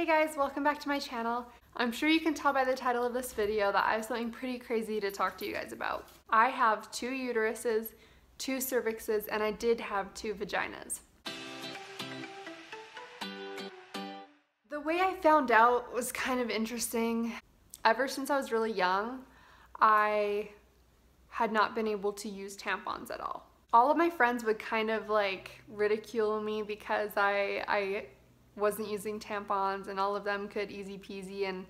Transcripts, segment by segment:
Hey guys, welcome back to my channel. I'm sure you can tell by the title of this video that I have something pretty crazy to talk to you guys about. I have two uteruses, two cervixes, and I did have two vaginas. The way I found out was kind of interesting. Ever since I was really young, I had not been able to use tampons at all. All of my friends would kind of like ridicule me because I, I wasn't using tampons and all of them could easy peasy and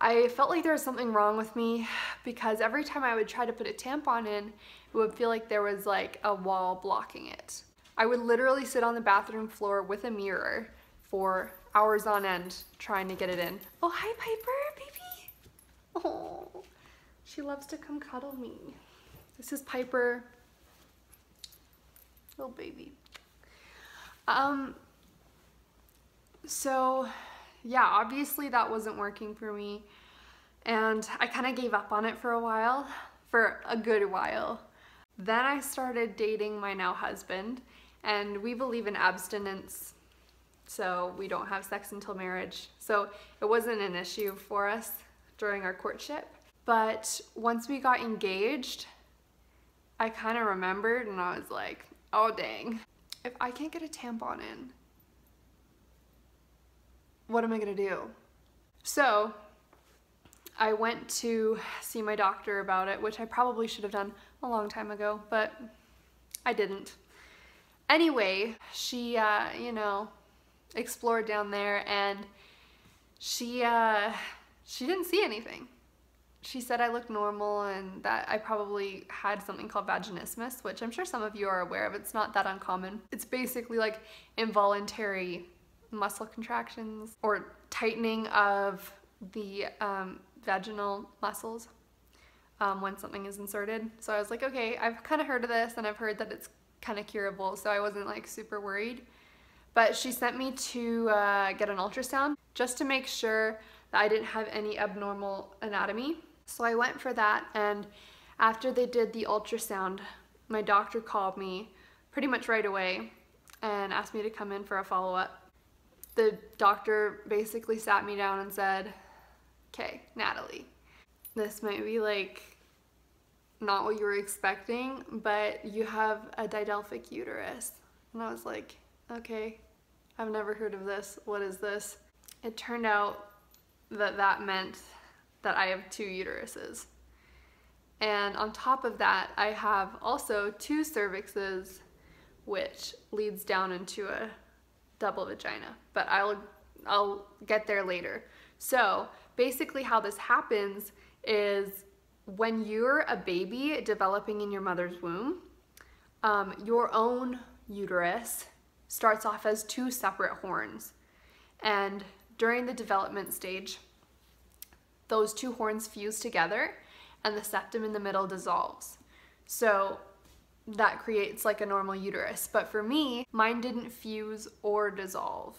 I felt like there was something wrong with me because every time I would try to put a tampon in, it would feel like there was like a wall blocking it. I would literally sit on the bathroom floor with a mirror for hours on end trying to get it in. Oh, hi Piper, baby. Oh, she loves to come cuddle me. This is Piper, little baby. Um, so yeah, obviously that wasn't working for me. And I kind of gave up on it for a while, for a good while. Then I started dating my now husband, and we believe in abstinence, so we don't have sex until marriage. So it wasn't an issue for us during our courtship. But once we got engaged, I kind of remembered and I was like, oh dang, if I can't get a tampon in, what am I gonna do? So I went to see my doctor about it, which I probably should have done a long time ago, but I didn't. Anyway, she, uh, you know, explored down there and she, uh, she didn't see anything. She said I looked normal and that I probably had something called vaginismus, which I'm sure some of you are aware of. It's not that uncommon. It's basically like involuntary muscle contractions or tightening of the um, vaginal muscles um, when something is inserted. So I was like, okay, I've kind of heard of this and I've heard that it's kind of curable, so I wasn't like super worried. But she sent me to uh, get an ultrasound just to make sure that I didn't have any abnormal anatomy. So I went for that and after they did the ultrasound, my doctor called me pretty much right away and asked me to come in for a follow-up the doctor basically sat me down and said, okay, Natalie, this might be like not what you were expecting, but you have a didelphic uterus. And I was like, okay, I've never heard of this. What is this? It turned out that that meant that I have two uteruses. And on top of that, I have also two cervixes, which leads down into a double vagina, but I'll, I'll get there later. So basically how this happens is when you're a baby developing in your mother's womb, um, your own uterus starts off as two separate horns. And during the development stage, those two horns fuse together and the septum in the middle dissolves. So that creates like a normal uterus. But for me, mine didn't fuse or dissolve.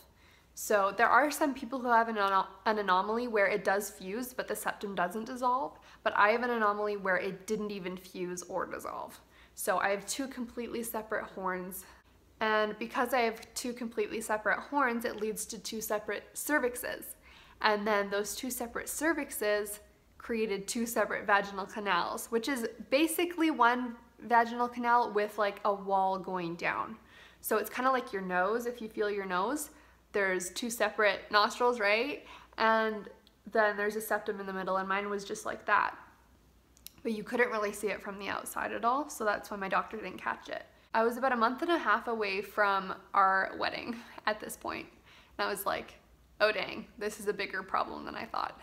So there are some people who have an, an, anomaly where it does fuse, but the septum doesn't dissolve. But I have an anomaly where it didn't even fuse or dissolve. So I have two completely separate horns. And because I have two completely separate horns, it leads to two separate cervixes. And then those two separate cervixes created two separate vaginal canals, which is basically one vaginal canal with like a wall going down. So it's kind of like your nose, if you feel your nose, there's two separate nostrils, right? And then there's a septum in the middle and mine was just like that. But you couldn't really see it from the outside at all, so that's why my doctor didn't catch it. I was about a month and a half away from our wedding at this point, and I was like, oh dang, this is a bigger problem than I thought.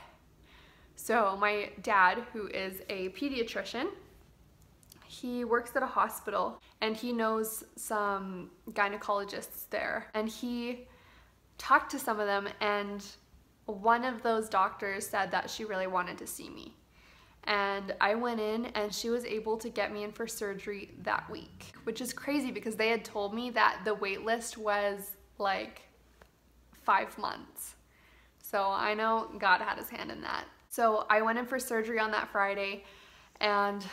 So my dad, who is a pediatrician, he works at a hospital and he knows some gynecologists there. And he talked to some of them and one of those doctors said that she really wanted to see me. And I went in and she was able to get me in for surgery that week which is crazy because they had told me that the wait list was like five months. So I know God had his hand in that. So I went in for surgery on that Friday and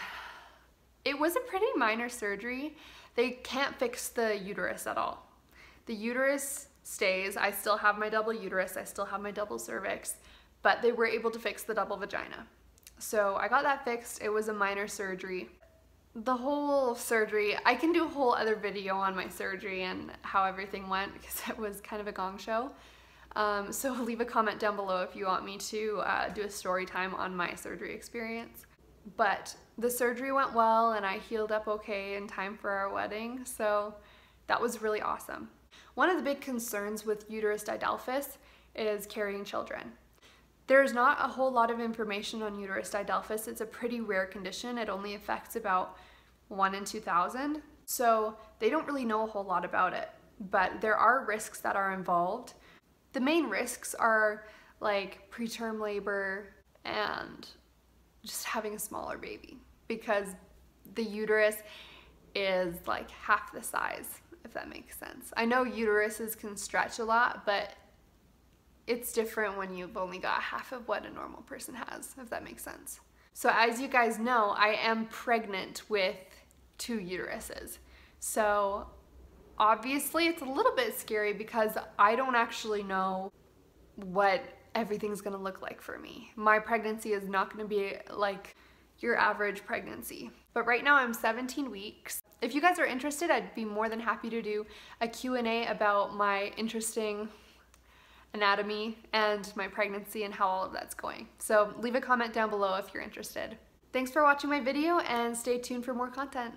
it was a pretty minor surgery. They can't fix the uterus at all. The uterus stays. I still have my double uterus, I still have my double cervix, but they were able to fix the double vagina. So I got that fixed. It was a minor surgery. The whole surgery, I can do a whole other video on my surgery and how everything went because it was kind of a gong show. Um, so leave a comment down below if you want me to uh, do a story time on my surgery experience. But the surgery went well and I healed up okay in time for our wedding, so that was really awesome. One of the big concerns with uterus didelphys is carrying children. There's not a whole lot of information on uterus didelphys. It's a pretty rare condition. It only affects about 1 in 2,000. So they don't really know a whole lot about it. But there are risks that are involved. The main risks are like preterm labor and just having a smaller baby because the uterus is like half the size, if that makes sense. I know uteruses can stretch a lot, but it's different when you've only got half of what a normal person has, if that makes sense. So as you guys know, I am pregnant with two uteruses. So obviously it's a little bit scary because I don't actually know what everything's gonna look like for me. My pregnancy is not gonna be like your average pregnancy. But right now I'm 17 weeks. If you guys are interested, I'd be more than happy to do a Q&A about my interesting anatomy and my pregnancy and how all of that's going. So leave a comment down below if you're interested. Thanks for watching my video and stay tuned for more content.